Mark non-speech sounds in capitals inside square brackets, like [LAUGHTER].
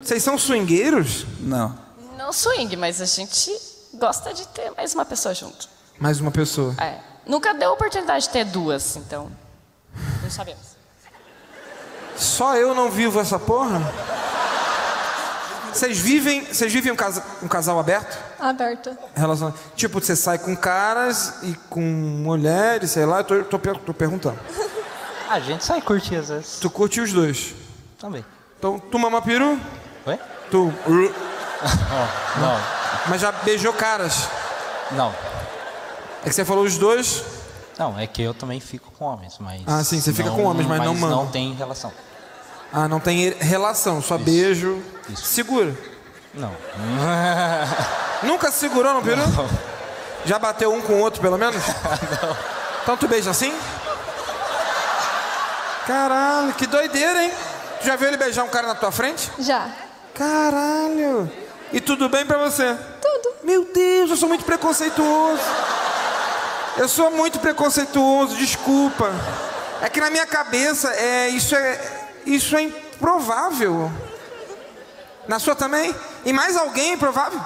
Vocês são swingueiros? Não. Não swing, mas a gente gosta de ter mais uma pessoa junto. Mais uma pessoa. É. Nunca deu oportunidade de ter duas, então. Não sabemos. Só eu não vivo essa porra? Vocês vivem, vocês vivem um, casa, um casal aberto? Aberto. Relação, tipo, você sai com caras e com mulheres, sei lá, eu tô, tô, per- tô perguntando. A gente sai curtir às vezes. Tu curte os dois? Também. Então, tu mama peru? Oi? Tu. [LAUGHS] Não. Mas já beijou caras? Não. É que você falou os dois? Não, é que eu também fico com homens, mas. Ah, sim, você fica com homens, mas não manda. não tem relação. Ah, não tem relação, só beijo. Isso. Segura. Não. [LAUGHS] [LAUGHS] Nunca segurou no peru? Já bateu um com o outro, pelo menos? não. Então tu beija assim? Caralho, que doideira, hein? Tu já viu ele beijar um cara na tua frente? Já. Caralho. E tudo bem pra você? Tudo. Meu Deus, eu sou muito preconceituoso. Eu sou muito preconceituoso, desculpa. É que na minha cabeça é isso é isso é improvável. Na sua também? E mais alguém é improvável?